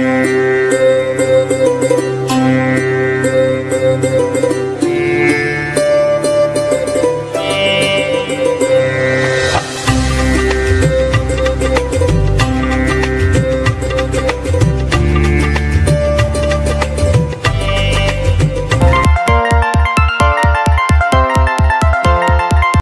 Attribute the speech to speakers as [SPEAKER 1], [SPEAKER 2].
[SPEAKER 1] Música